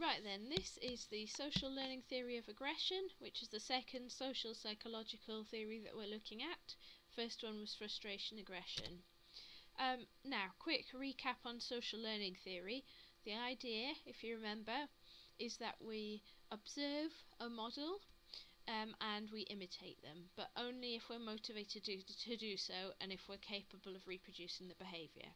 Right then, this is the social learning theory of aggression, which is the second social psychological theory that we're looking at. First one was frustration aggression. Um, now, quick recap on social learning theory. The idea, if you remember, is that we observe a model um, and we imitate them, but only if we're motivated to, to do so and if we're capable of reproducing the behaviour.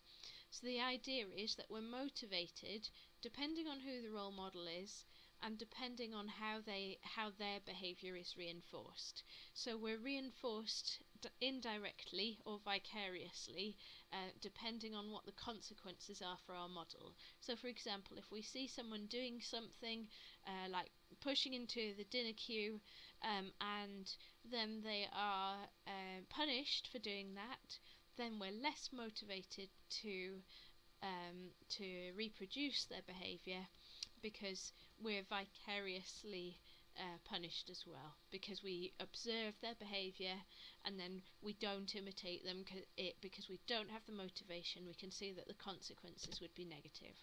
So the idea is that we're motivated depending on who the role model is and depending on how they how their behavior is reinforced. So we're reinforced indirectly or vicariously uh, depending on what the consequences are for our model. So for example, if we see someone doing something uh, like pushing into the dinner queue um, and then they are uh, punished for doing that, then we're less motivated to um, to reproduce their behaviour because we're vicariously uh, punished as well because we observe their behaviour and then we don't imitate them it, because we don't have the motivation we can see that the consequences would be negative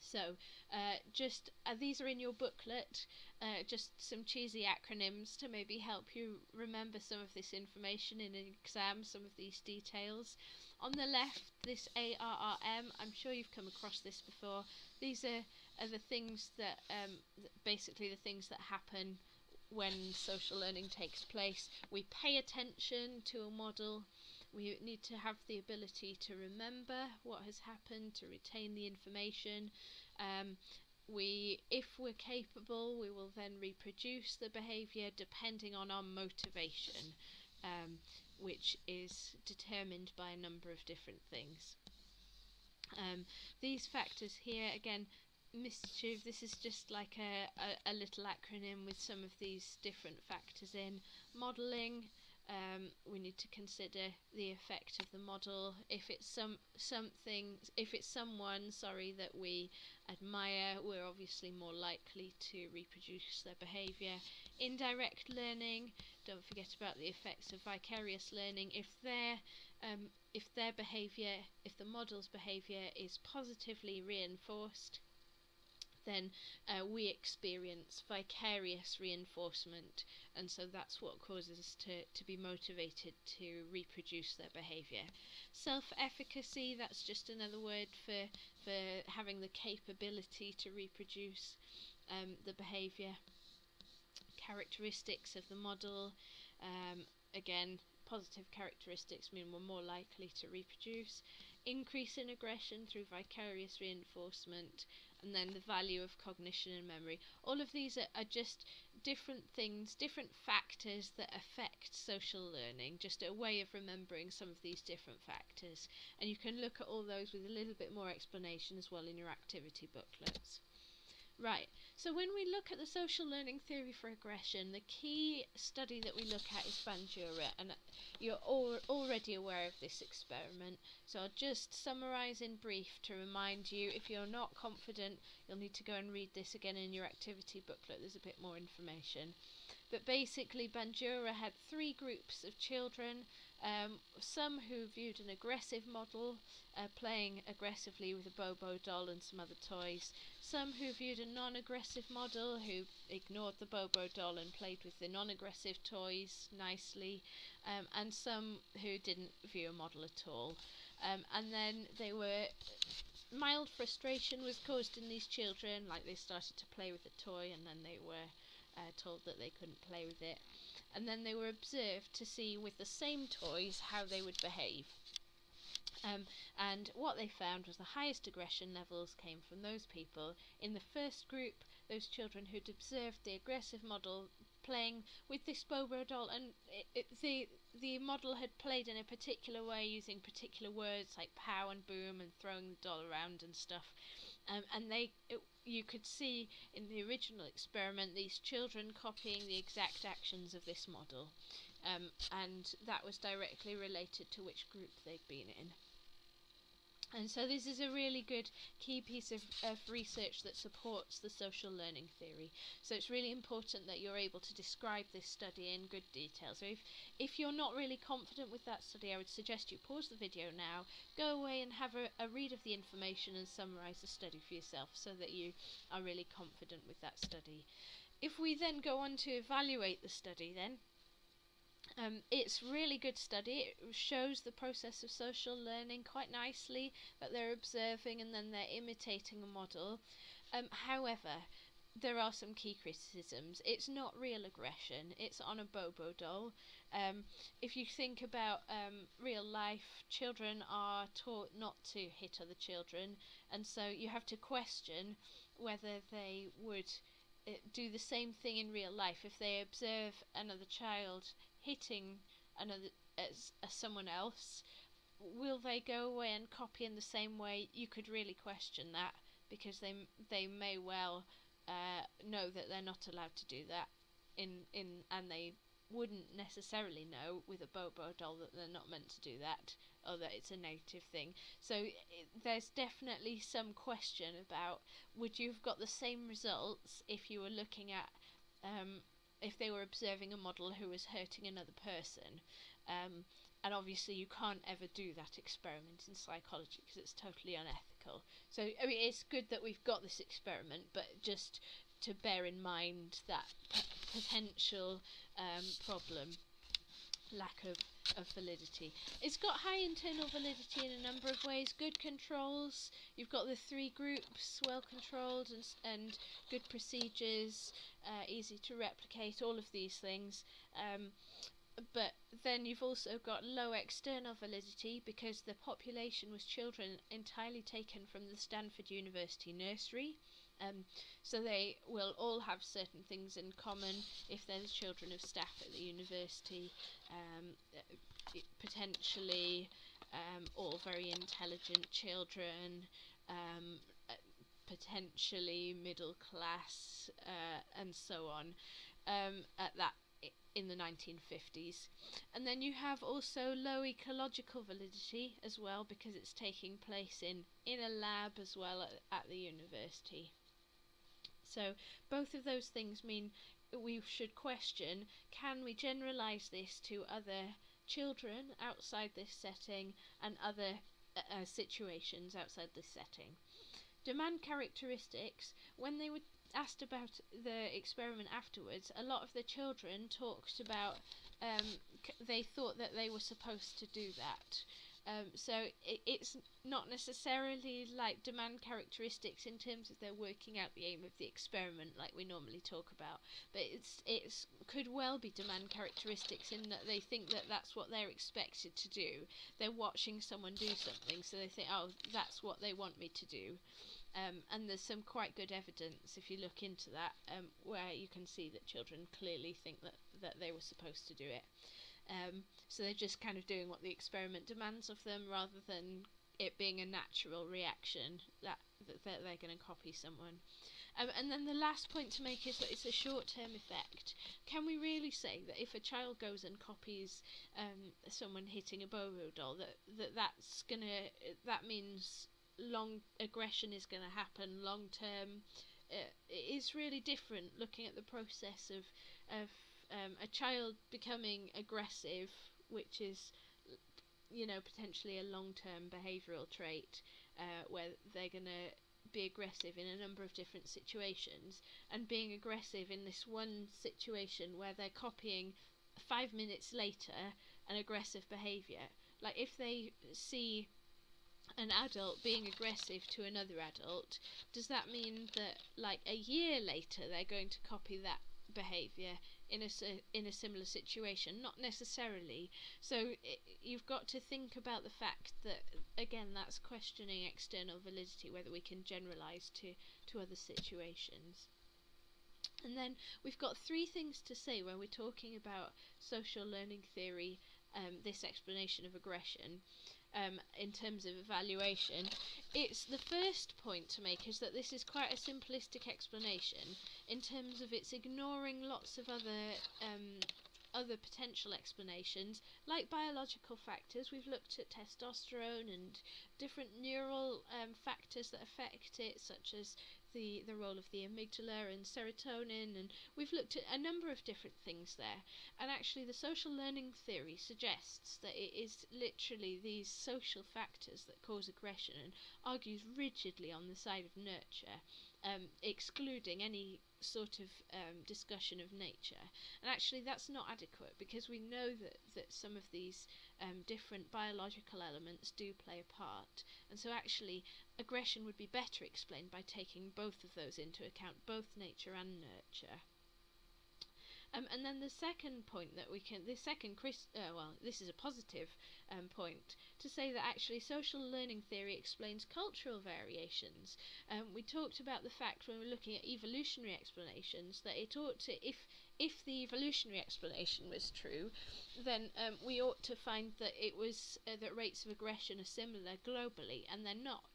so, uh, just uh, these are in your booklet, uh, just some cheesy acronyms to maybe help you remember some of this information in an exam, some of these details. On the left, this ARRM, I'm sure you've come across this before. These are, are the things that, um, basically, the things that happen when social learning takes place. We pay attention to a model we need to have the ability to remember what has happened, to retain the information. Um, we, if we're capable, we will then reproduce the behaviour depending on our motivation, um, which is determined by a number of different things. Um, these factors here, again, mischief this is just like a, a, a, little acronym with some of these different factors in modeling um, we need to consider the effect of the model. If it's some something, if it's someone, sorry, that we admire, we're obviously more likely to reproduce their behaviour. Indirect learning, don't forget about the effects of vicarious learning. If their um, if their behaviour, if the model's behaviour is positively reinforced, then uh, we experience vicarious reinforcement, and so that's what causes us to, to be motivated to reproduce their behaviour. Self efficacy, that's just another word for, for having the capability to reproduce um, the behaviour. Characteristics of the model, um, again, positive characteristics mean we're more likely to reproduce, increase in aggression through vicarious reinforcement, and then the value of cognition and memory. All of these are, are just different things, different factors that affect social learning, just a way of remembering some of these different factors. And you can look at all those with a little bit more explanation as well in your activity booklets. Right, so when we look at the social learning theory for aggression, the key study that we look at is Bandura, and uh, you're all already aware of this experiment. So I'll just summarise in brief to remind you, if you're not confident, you'll need to go and read this again in your activity booklet, there's a bit more information. But basically, Bandura had three groups of children um, some who viewed an aggressive model, uh, playing aggressively with a Bobo doll and some other toys. Some who viewed a non aggressive model, who ignored the Bobo doll and played with the non aggressive toys nicely. Um, and some who didn't view a model at all. Um, and then they were mild frustration was caused in these children, like they started to play with the toy and then they were uh, told that they couldn't play with it. And then they were observed to see with the same toys how they would behave. Um, and what they found was the highest aggression levels came from those people. In the first group, those children who'd observed the aggressive model playing with this Bobo doll, and it, it, the the model had played in a particular way using particular words like pow and boom and throwing the doll around and stuff. Um, and they, it, you could see in the original experiment these children copying the exact actions of this model, um, and that was directly related to which group they'd been in. And so this is a really good key piece of, of research that supports the social learning theory. So it's really important that you're able to describe this study in good detail. So if, if you're not really confident with that study, I would suggest you pause the video now, go away and have a, a read of the information and summarise the study for yourself so that you are really confident with that study. If we then go on to evaluate the study then, um, it's really good study. It shows the process of social learning quite nicely that they're observing and then they're imitating a model. Um, however, there are some key criticisms. It's not real aggression. It's on a Bobo doll. Um, if you think about um, real life, children are taught not to hit other children, and so you have to question whether they would uh, do the same thing in real life if they observe another child hitting another as, as someone else will they go away and copy in the same way you could really question that because they they may well uh, know that they're not allowed to do that in in and they wouldn't necessarily know with a Bobo doll that they're not meant to do that or that it's a negative thing. So it, there's definitely some question about would you have got the same results if you were looking at um, if they were observing a model who was hurting another person. Um, and obviously, you can't ever do that experiment in psychology because it's totally unethical. So, I mean, it's good that we've got this experiment, but just to bear in mind that potential um, problem lack of, of validity. It's got high internal validity in a number of ways. Good controls. You've got the three groups, well controlled and, and good procedures, uh, easy to replicate, all of these things. Um, but then you've also got low external validity because the population was children entirely taken from the Stanford University nursery. Um, so they will all have certain things in common if they're the children of staff at the university, um, potentially um, all very intelligent children, um, potentially middle class, uh, and so on. Um, at that in the 1950s. And then you have also low ecological validity as well because it's taking place in, in a lab as well at, at the university. So both of those things mean we should question can we generalize this to other children outside this setting and other uh, uh, situations outside this setting. Demand characteristics, when they were asked about the experiment afterwards, a lot of the children talked about um, they thought that they were supposed to do that. Um, so it, it's not necessarily like demand characteristics in terms of they're working out the aim of the experiment like we normally talk about, but it's it's could well be demand characteristics in that they think that that's what they're expected to do. They're watching someone do something, so they think, oh, that's what they want me to do. Um, and there's some quite good evidence if you look into that, um, where you can see that children clearly think that that they were supposed to do it. Um, so they're just kind of doing what the experiment demands of them rather than it being a natural reaction that, that they're going to copy someone. Um, and then the last point to make is that it's a short-term effect. Can we really say that if a child goes and copies um, someone hitting a Bobo doll, that, that that's gonna that means long aggression is going to happen long term? Uh, it is really different looking at the process of of um, a child becoming aggressive, which is, you know, potentially a long term behavioural trait uh, where they're going to be aggressive in a number of different situations, and being aggressive in this one situation where they're copying five minutes later an aggressive behaviour. Like if they see an adult being aggressive to another adult, does that mean that like a year later they're going to copy that behaviour in a in a similar situation not necessarily. So it, you've got to think about the fact that again that's questioning external validity whether we can generalize to to other situations. And then we've got three things to say when we're talking about social learning theory um, this explanation of aggression um, in terms of evaluation. It's the first point to make is that this is quite a simplistic explanation in terms of it's ignoring lots of other um, other potential explanations like biological factors. We've looked at testosterone and different neural um, factors that affect it, such as the, the role of the amygdala and serotonin, and we've looked at a number of different things there. And actually, the social learning theory suggests that it is literally these social factors that cause aggression and argues rigidly on the side of nurture um, excluding any sort of um, discussion of nature. And actually, that's not adequate because we know that, that some of these um, different biological elements do play a part. And so, actually, aggression would be better explained by taking both of those into account, both nature and nurture. Um, and then the second point that we can, the second, uh, well, this is a positive um, point, to say that actually social learning theory explains cultural variations. Um, we talked about the fact when we're looking at evolutionary explanations that it ought to, if if the evolutionary explanation was true, then um, we ought to find that it was uh, that rates of aggression are similar globally, and they're not.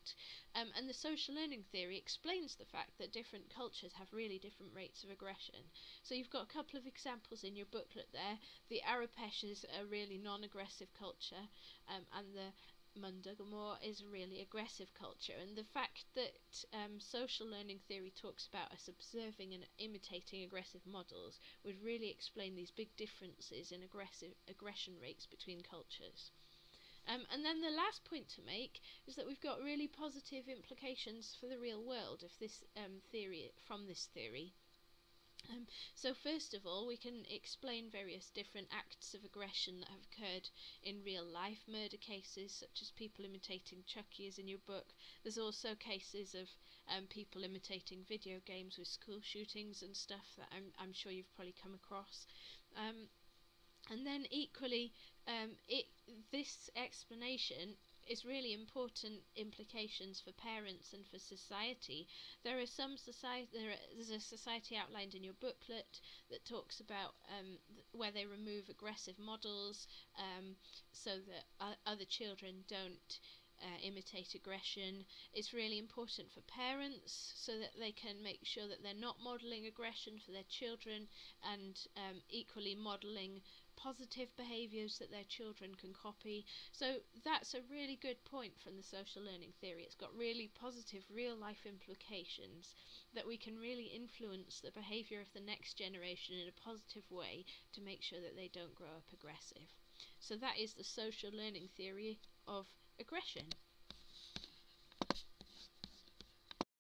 Um, and the social learning theory explains the fact that different cultures have really different rates of aggression. So you've got a couple of examples in your booklet there. The Arapesh is a really non-aggressive culture, um, and the Mundugumor is a really aggressive culture, and the fact that um, social learning theory talks about us observing and imitating aggressive models would really explain these big differences in aggressive aggression rates between cultures. Um, and then the last point to make is that we've got really positive implications for the real world if this um, theory from this theory. Um, so first of all, we can explain various different acts of aggression that have occurred in real life, murder cases such as people imitating Chucky is in your book. There's also cases of um, people imitating video games with school shootings and stuff that I'm, I'm sure you've probably come across. Um, and then equally, um, it this explanation is really important implications for parents and for society. There are some society there there's a society outlined in your booklet that talks about um, th- where they remove aggressive models um, so that uh, other children don't uh, imitate aggression. It's really important for parents so that they can make sure that they're not modelling aggression for their children and um, equally modelling positive behaviours that their children can copy. So that's a really good point from the social learning theory. It's got really positive real life implications that we can really influence the behaviour of the next generation in a positive way to make sure that they don't grow up aggressive. So that is the social learning theory of aggression.